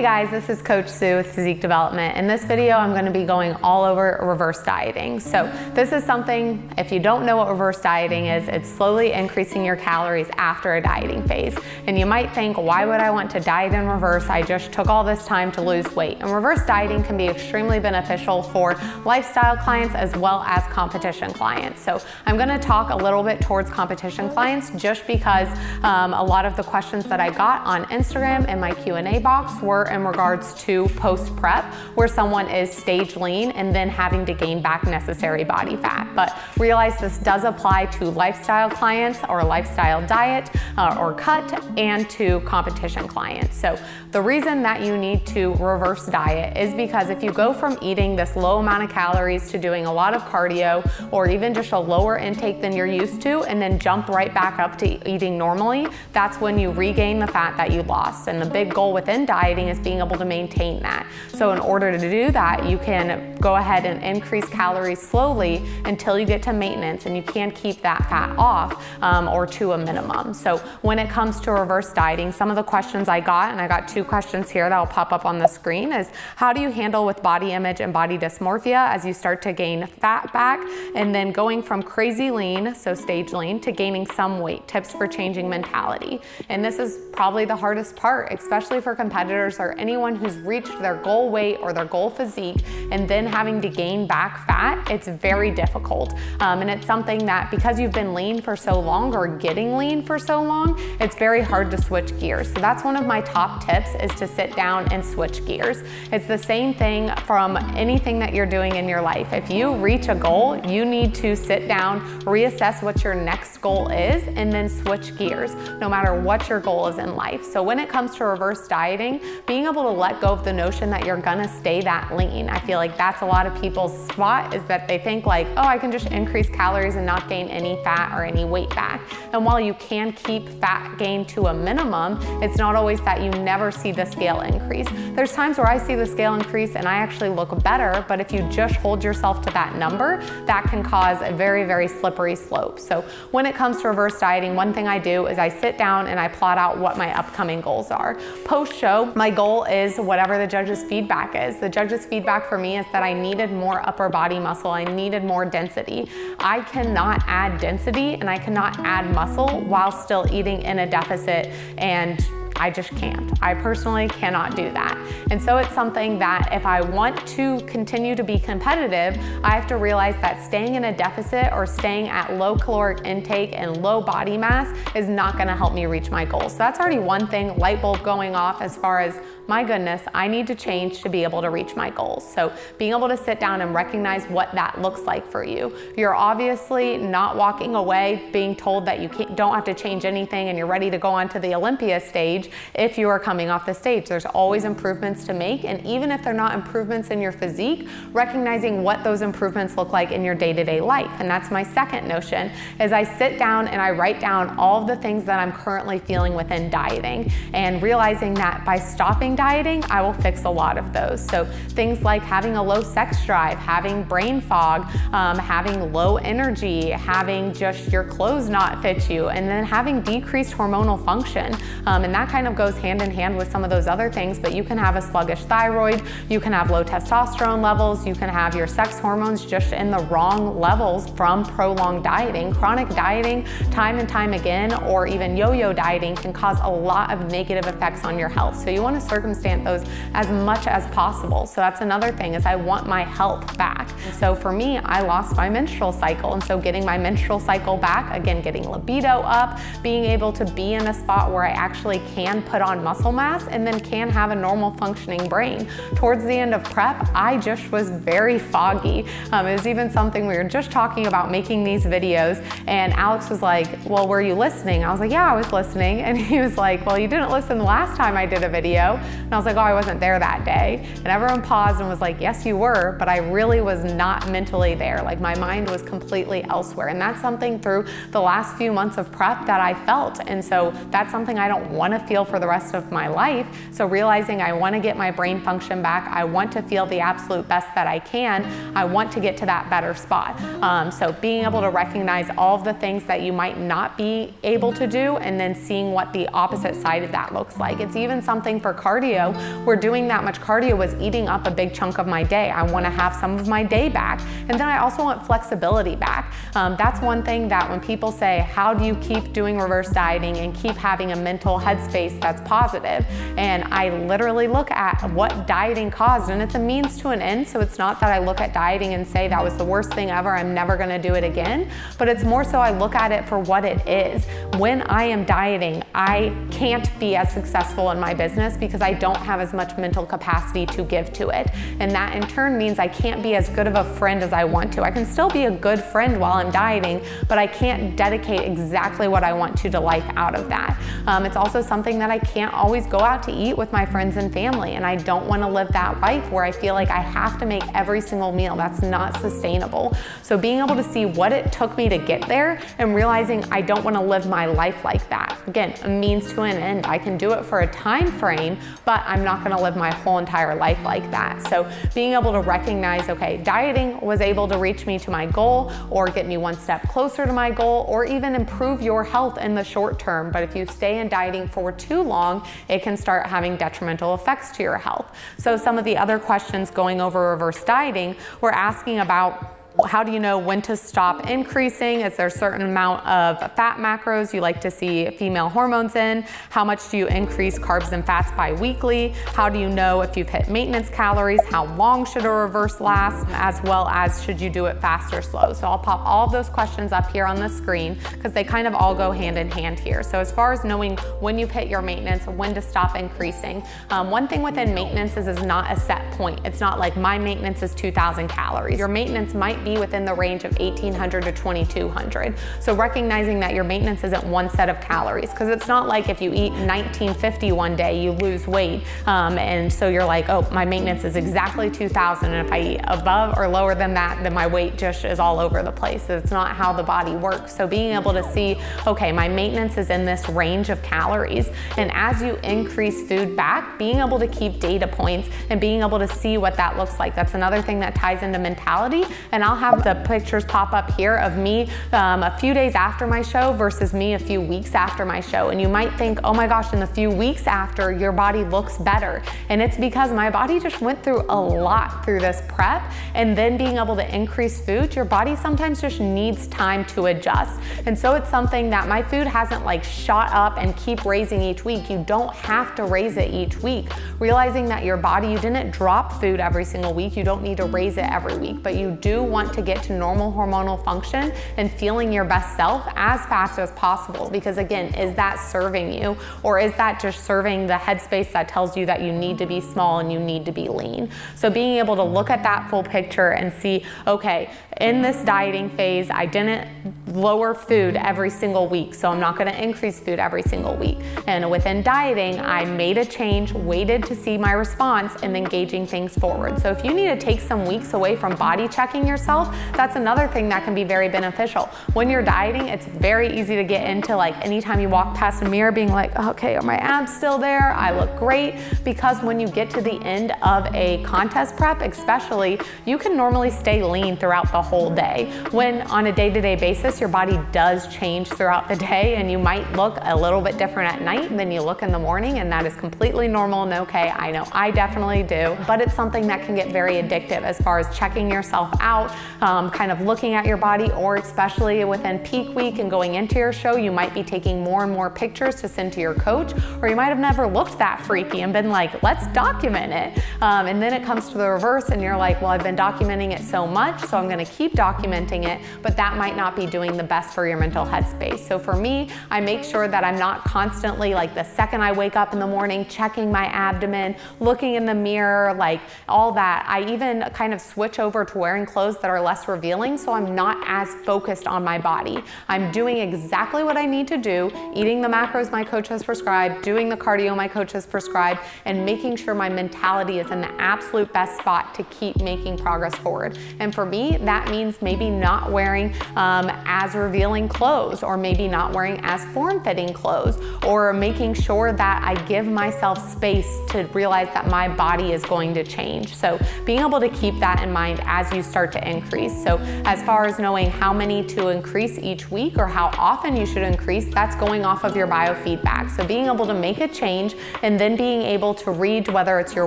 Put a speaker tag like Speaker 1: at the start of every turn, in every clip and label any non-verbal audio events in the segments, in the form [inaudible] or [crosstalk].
Speaker 1: Hey guys, this is Coach Sue with Physique Development. In this video, I'm gonna be going all over reverse dieting. So this is something, if you don't know what reverse dieting is, it's slowly increasing your calories after a dieting phase. And you might think, why would I want to diet in reverse? I just took all this time to lose weight. And reverse dieting can be extremely beneficial for lifestyle clients as well as competition clients. So I'm gonna talk a little bit towards competition clients just because um, a lot of the questions that I got on Instagram and my Q&A box were in regards to post prep, where someone is stage lean and then having to gain back necessary body fat. But realize this does apply to lifestyle clients or lifestyle diet uh, or cut and to competition clients. So the reason that you need to reverse diet is because if you go from eating this low amount of calories to doing a lot of cardio or even just a lower intake than you're used to and then jump right back up to eating normally, that's when you regain the fat that you lost. And the big goal within dieting is being able to maintain that. So in order to do that, you can go ahead and increase calories slowly until you get to maintenance and you can keep that fat off um, or to a minimum. So when it comes to reverse dieting, some of the questions I got, and I got two questions here that will pop up on the screen is how do you handle with body image and body dysmorphia as you start to gain fat back and then going from crazy lean, so stage lean, to gaining some weight, tips for changing mentality. And this is probably the hardest part, especially for competitors or anyone who's reached their goal weight or their goal physique and then having to gain back fat, it's very difficult. Um, and it's something that because you've been lean for so long or getting lean for so long, it's very hard to switch gears. So that's one of my top tips is to sit down and switch gears. It's the same thing from anything that you're doing in your life. If you reach a goal, you need to sit down, reassess what your next goal is, and then switch gears, no matter what your goal is in life. So when it comes to reverse dieting, being able to let go of the notion that you're gonna stay that lean. I feel like that's a lot of people's spot is that they think like, oh, I can just increase calories and not gain any fat or any weight back. And while you can keep fat gain to a minimum, it's not always that you never see the scale increase. There's times where I see the scale increase and I actually look better, but if you just hold yourself to that number, that can cause a very, very slippery slope. So when it comes to reverse dieting, one thing I do is I sit down and I plot out what my upcoming goals are. Post show, my goal is whatever the judge's feedback is. The judge's feedback for me is that I needed more upper body muscle. I needed more density. I cannot add density and I cannot add muscle while still eating in a deficit and I just can't. I personally cannot do that. And so it's something that if I want to continue to be competitive, I have to realize that staying in a deficit or staying at low caloric intake and low body mass is not gonna help me reach my goals. So that's already one thing, light bulb going off as far as my goodness, I need to change to be able to reach my goals. So being able to sit down and recognize what that looks like for you. You're obviously not walking away being told that you don't have to change anything and you're ready to go on to the Olympia stage if you are coming off the stage. There's always improvements to make. And even if they're not improvements in your physique, recognizing what those improvements look like in your day-to-day -day life. And that's my second notion is I sit down and I write down all of the things that I'm currently feeling within dieting and realizing that by stopping dieting, I will fix a lot of those. So things like having a low sex drive, having brain fog, um, having low energy, having just your clothes not fit you, and then having decreased hormonal function. Um, and that kind of goes hand in hand with some of those other things, but you can have a sluggish thyroid, you can have low testosterone levels, you can have your sex hormones just in the wrong levels from prolonged dieting. Chronic dieting, time and time again, or even yo-yo dieting can cause a lot of negative effects on your health. So you want to circumvent circumstance those as much as possible. So that's another thing is I want my health back. And so for me, I lost my menstrual cycle. And so getting my menstrual cycle back, again, getting libido up, being able to be in a spot where I actually can put on muscle mass and then can have a normal functioning brain. Towards the end of prep, I just was very foggy. Um, it was even something we were just talking about making these videos and Alex was like, well, were you listening? I was like, yeah, I was listening. [laughs] And he was like, well, you didn't listen the last time I did a video. And I was like, oh, I wasn't there that day. And everyone paused and was like, yes, you were, but I really was not mentally there. Like my mind was completely elsewhere. And that's something through the last few months of prep that I felt. And so that's something I don't want to feel for the rest of my life. So realizing I want to get my brain function back, I want to feel the absolute best that I can, I want to get to that better spot. Um, so being able to recognize all of the things that you might not be able to do and then seeing what the opposite side of that looks like. It's even something for cardio. We're doing that much cardio was eating up a big chunk of my day. I want to have some of my day back. And then I also want flexibility back. Um, that's one thing that when people say, how do you keep doing reverse dieting and keep having a mental headspace that's positive? And I literally look at what dieting caused and it's a means to an end. So it's not that I look at dieting and say that was the worst thing ever, I'm never gonna do it again. But it's more so I look at it for what it is. When I am dieting, I can't be as successful in my business because I don't have as much mental capacity to give to it. And that in turn means I can't be as good of a friend as I want to. I can still be a good friend while I'm dieting, but I can't dedicate exactly what I want to to life out of that. Um, it's also something that I can't always go out to eat with my friends and family, and I don't want to live that life where I feel like I have to make every single meal. That's not sustainable. So being able to see what it took me to get there and realizing I don't want to live my life like that. Again, a means to an end. I can do it for a time frame, but I'm not going to live my whole entire life like that. So being able to recognize, okay, dieting was able to reach me to my goal or get me one step closer to my goal or even improve your health in the short term. But if you stay in dieting for too long, it can start having detrimental effects to your health. So some of the other questions going over reverse dieting, we're asking about how do you know when to stop increasing? Is there a certain amount of fat macros you like to see female hormones in? How much do you increase carbs and fats bi-weekly? How do you know if you've hit maintenance calories? How long should a reverse last? As well as should you do it fast or slow? So I'll pop all of those questions up here on the screen because they kind of all go hand in hand here. So as far as knowing when you've hit your maintenance, when to stop increasing, um, one thing within maintenance is, is not a set point. It's not like my maintenance is 2000 calories. Your maintenance might be be within the range of 1800 to 2200. So recognizing that your maintenance isn't one set of calories, because it's not like if you eat 1950 one day, you lose weight. Um, and so you're like, oh, my maintenance is exactly 2000. And if I eat above or lower than that, then my weight just is all over the place. It's not how the body works. So being able to see, okay, my maintenance is in this range of calories. And as you increase food back, being able to keep data points and being able to see what that looks like. That's another thing that ties into mentality. And have the pictures pop up here of me um, a few days after my show versus me a few weeks after my show. And you might think, oh my gosh, in the few weeks after, your body looks better. And it's because my body just went through a lot through this prep. And then being able to increase food, your body sometimes just needs time to adjust. And so it's something that my food hasn't like shot up and keep raising each week. You don't have to raise it each week. Realizing that your body, you didn't drop food every single week. You don't need to raise it every week, but you do want to get to normal hormonal function and feeling your best self as fast as possible. Because again, is that serving you? Or is that just serving the headspace that tells you that you need to be small and you need to be lean? So being able to look at that full picture and see, okay, in this dieting phase, I didn't lower food every single week, so I'm not gonna increase food every single week. And within dieting, I made a change, waited to see my response, and then gauging things forward. So if you need to take some weeks away from body checking yourself, that's another thing that can be very beneficial. When you're dieting, it's very easy to get into like anytime you walk past a mirror being like, okay, are my abs still there? I look great. Because when you get to the end of a contest prep, especially, you can normally stay lean throughout the whole day. When on a day-to-day -day basis, your body does change throughout the day and you might look a little bit different at night than you look in the morning and that is completely normal and okay. I know I definitely do, but it's something that can get very addictive as far as checking yourself out, um, kind of looking at your body, or especially within peak week and going into your show, you might be taking more and more pictures to send to your coach, or you might have never looked that freaky and been like, let's document it. Um, and then it comes to the reverse, and you're like, well, I've been documenting it so much, so I'm gonna keep documenting it, but that might not be doing the best for your mental headspace. So for me, I make sure that I'm not constantly, like the second I wake up in the morning, checking my abdomen, looking in the mirror, like all that. I even kind of switch over to wearing clothes that are less revealing so I'm not as focused on my body. I'm doing exactly what I need to do, eating the macros my coach has prescribed, doing the cardio my coach has prescribed, and making sure my mentality is in the absolute best spot to keep making progress forward. And for me, that means maybe not wearing um, as revealing clothes or maybe not wearing as form-fitting clothes or making sure that I give myself space to realize that my body is going to change. So being able to keep that in mind as you start to increase. So as far as knowing how many to increase each week or how often you should increase, that's going off of your biofeedback. So being able to make a change and then being able to read whether it's your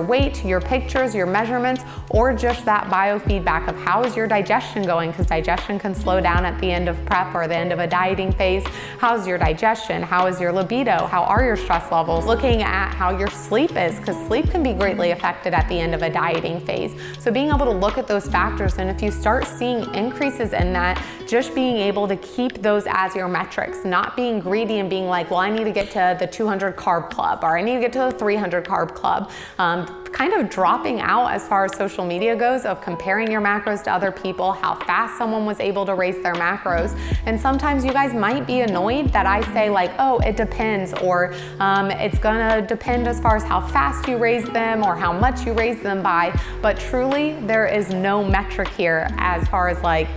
Speaker 1: weight, your pictures, your measurements, or just that biofeedback of how is your digestion going, because digestion can slow down at the end of prep or the end of a dieting phase. How's your digestion? How is your libido? How are your stress levels? Looking at how your sleep is, because sleep can be greatly affected at the end of a dieting phase. So being able to look at those factors, and if you start seeing increases in that, just being able to keep those as your metrics, not being greedy and being like, well, I need to get to the 200 carb club or I need to get to the 300 carb club. Um, kind of dropping out as far as social media goes of comparing your macros to other people, how fast someone was able to raise their macros. And sometimes you guys might be annoyed that I say like, oh, it depends, or um, it's gonna depend as far as how fast you raise them or how much you raise them by. But truly, there is no metric here as far as like,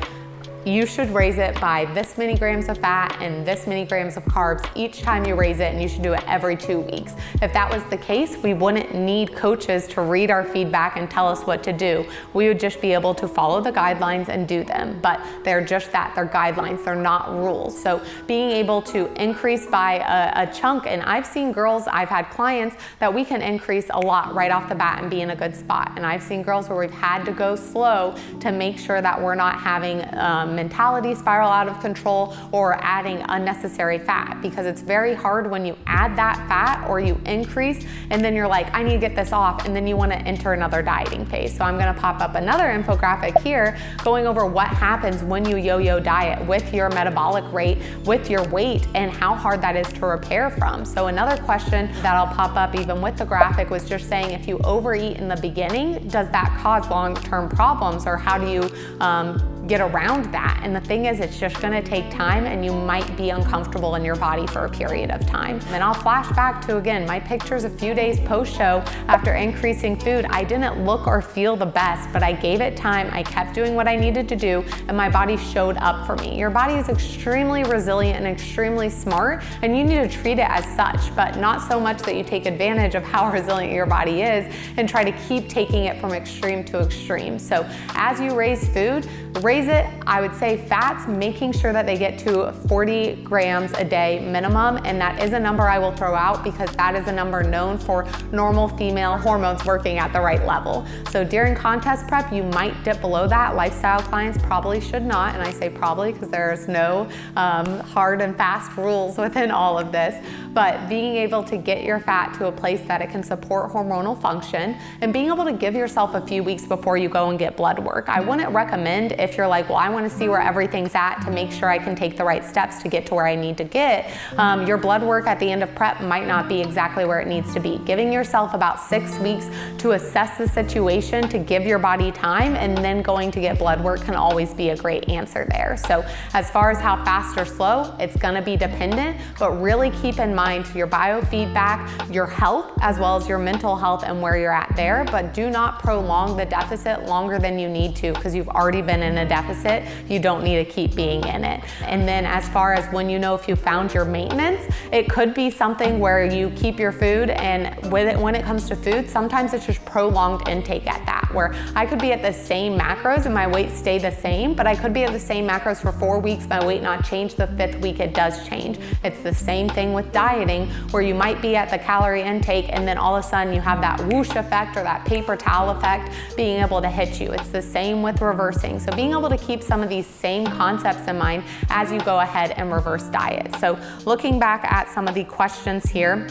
Speaker 1: you should raise it by this many grams of fat and this many grams of carbs each time you raise it, and you should do it every two weeks. If that was the case, we wouldn't need coaches to read our feedback and tell us what to do. We would just be able to follow the guidelines and do them, but they're just that, they're guidelines, they're not rules. So being able to increase by a, a chunk, and I've seen girls, I've had clients that we can increase a lot right off the bat and be in a good spot. And I've seen girls where we've had to go slow to make sure that we're not having um, mentality spiral out of control or adding unnecessary fat because it's very hard when you add that fat or you increase and then you're like, I need to get this off and then you want to enter another dieting phase. So I'm going to pop up another infographic here going over what happens when you yo-yo diet with your metabolic rate, with your weight and how hard that is to repair from. So another question that I'll pop up even with the graphic was just saying if you overeat in the beginning, does that cause long-term problems or how do you um, get around that. And the thing is, it's just gonna take time and you might be uncomfortable in your body for a period of time. And I'll flash back to, again, my pictures a few days post-show after increasing food. I didn't look or feel the best, but I gave it time. I kept doing what I needed to do and my body showed up for me. Your body is extremely resilient and extremely smart and you need to treat it as such, but not so much that you take advantage of how [laughs] resilient your body is and try to keep taking it from extreme to extreme. So as you raise food, raise it, I would say fats, making sure that they get to 40 grams a day minimum. And that is a number I will throw out because that is a number known for normal female hormones working at the right level. So during contest prep, you might dip below that. Lifestyle clients probably should not. And I say probably because there's no um, hard and fast rules [laughs] within all of this. But being able to get your fat to a place that it can support hormonal function and being able to give yourself a few weeks before you go and get blood work. I wouldn't recommend if you're you're like, well, I want to see where everything's at to make sure I can take the right steps to get to where I need to get, um, your blood work at the end of prep might not be exactly where it needs to be. Giving yourself about six weeks to assess the situation, to give your body time, and then going to get blood work can always be a great answer there. So as far as how fast or slow, it's gonna be dependent, but really keep in mind your biofeedback, your health, as well as your mental health and where you're at there, but do not prolong the deficit longer than you need to because you've already been in a deficit deficit, you don't need to keep being in it. And then as far as when you know if you found your maintenance, it could be something where you keep your food and with it, when it comes to food, sometimes it's just prolonged intake at that, where I could be at the same macros and my weight stay the same, but I could be at the same macros for four weeks, my weight not change, the fifth week it does change. It's the same thing with dieting, where you might be at the calorie intake and then all of a sudden you have that whoosh effect or that paper towel effect being able to hit you. It's the same with reversing. So being able able to keep some of these same concepts in mind as you go ahead and reverse diet. So looking back at some of the questions here,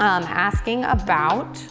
Speaker 1: um, asking about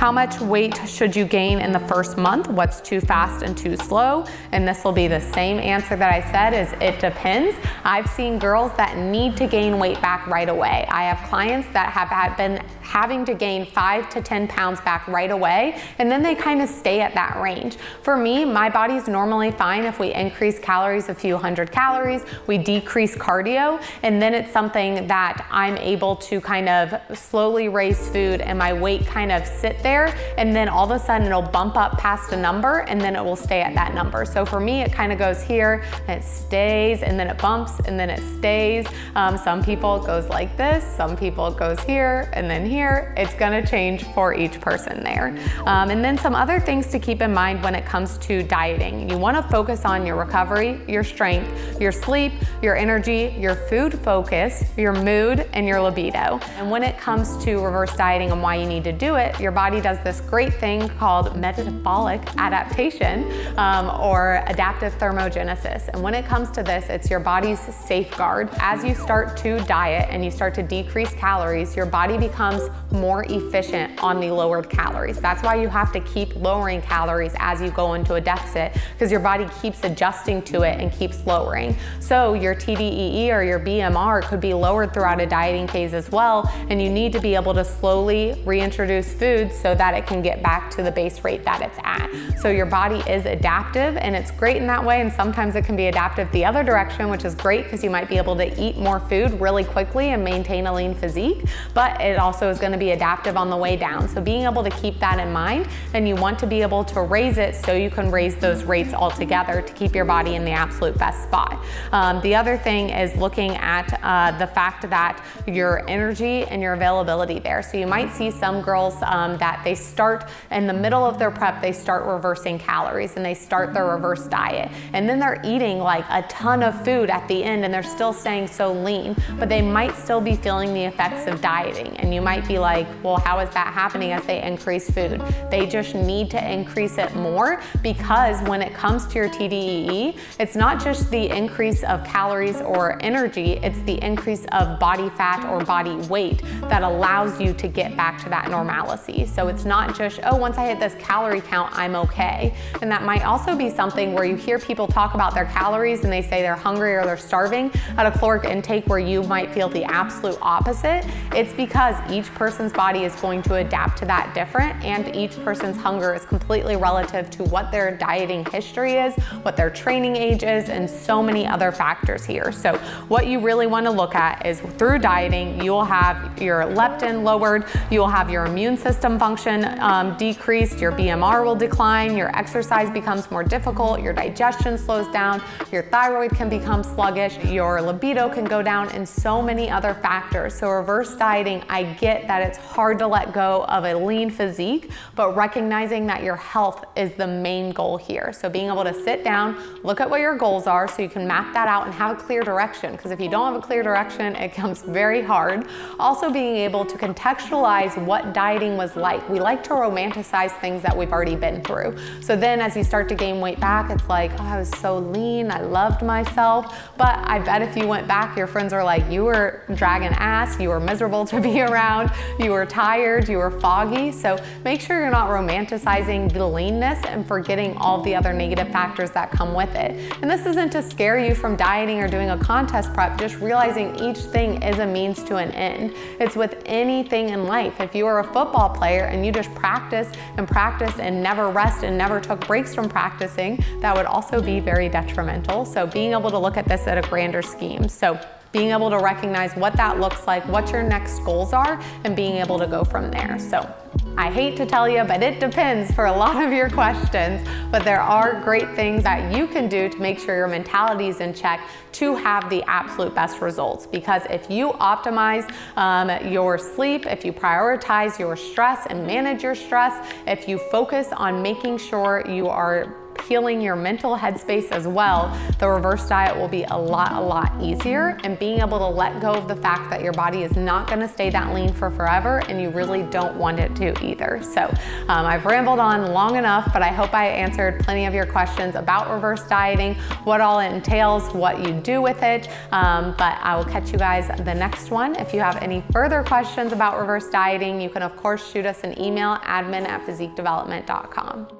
Speaker 1: how much weight should you gain in the first month? What's too fast and too slow? And this will be the same answer that I said is it depends. I've seen girls that need to gain weight back right away. I have clients that have had been having to gain five to 10 pounds back right away, and then they kind of stay at that range. For me, my body's normally fine if we increase calories a few hundred calories, we decrease cardio, and then it's something that I'm able to kind of slowly raise food and my weight kind of sit there there and then all of a sudden it'll bump up past a number and then it will stay at that number. So for me, it kind of goes here and it stays and then it bumps and then it stays. Um, some people it goes like this, some people it goes here and then here. It's gonna change for each person there. Um, and then some other things to keep in mind when it comes to dieting. You wanna focus on your recovery, your strength, your sleep, your energy, your food focus, your mood, and your libido. And when it comes to reverse dieting and why you need to do it, your body does this great thing called metabolic adaptation um, or adaptive thermogenesis. And when it comes to this, it's your body's safeguard. As you start to diet and you start to decrease calories, your body becomes more efficient on the lowered calories. That's why you have to keep lowering calories as you go into a deficit because your body keeps adjusting to it and keeps lowering. So your TDEE or your BMR could be lowered throughout a dieting phase as well, and you need to be able to slowly reintroduce foods so that it can get back to the base rate that it's at. So your body is adaptive and it's great in that way, and sometimes it can be adaptive the other direction, which is great because you might be able to eat more food really quickly and maintain a lean physique, but it also is gonna be adaptive on the way down. So being able to keep that in mind, and you want to be able to raise it so you can raise those rates altogether to keep your body in the absolute best spot. Um, the other thing is looking at uh, the fact that your energy and your availability there. So you might see some girls um, that they start in the middle of their prep, they start reversing calories and they start their reverse diet. And then they're eating like a ton of food at the end and they're still staying so lean, but they might still be feeling the effects of dieting. And you might be like, well, how is that happening as they increase food? They just need to increase it more because when it comes to your TDEE, it's not just the increase of calories or energy, it's the increase of body fat or body weight that allows you to get back to that normalcy. So it's not just, oh, once I hit this calorie count, I'm okay. And that might also be something where you hear people talk about their calories and they say they're hungry or they're starving at a caloric intake where you might feel the absolute opposite. It's because each person's body is going to adapt to that different and each person's hunger is completely relative to what their dieting history is, what their training age is, and so many other factors here. So what you really want to look at is through dieting, you will have your leptin lowered, you will have your immune system function um, decreased, your BMR will decline, your exercise becomes more difficult, your digestion slows down, your thyroid can become sluggish, your libido can go down, and so many other factors. So reverse dieting, I get that it's hard to let go of a lean physique, but recognizing that your health is the main goal here. So being able to sit down, look at what your goals are so you can map that out and have a clear direction. Because if you don't have a clear direction, it becomes very hard. Also being able to contextualize what dieting was like. We like to romanticize things that we've already been through. So then as you start to gain weight back, it's like, oh, I was so lean, I loved myself. But I bet if you went back, your friends are like, you were dragging ass, you were miserable [laughs] to be around, you were tired, you were foggy. So make sure you're not romanticizing the leanness and forgetting all the other negative factors that come with it. And this isn't to scare you from dieting or doing a contest prep, just realizing each thing is a means to an end. It's with anything in life. If you are a football player and you just practice and practice and never rest and never took breaks from practicing, that would also be very detrimental. So being able to look at this at a grander scheme. So being able to recognize what that looks like, what your next goals are, and being able to go from there. So I hate to tell you, but it depends for a lot of your questions, but there are great things that you can do to make sure your mentality is in check to have the absolute best results. Because if you optimize um, your sleep, if you prioritize your stress and manage your stress, if you focus on making sure you are healing your mental headspace as well, the reverse diet will be a lot, a lot easier. And being able to let go of the fact that your body is not gonna stay that lean for forever and you really don't want it to either. So um, I've rambled on long enough, but I hope I answered plenty of your questions about reverse dieting, what all it entails, what you do with it. Um, but I will catch you guys the next one. If you have any further questions about reverse dieting, you can of course shoot us an email, admin at physiquedevelopment.com.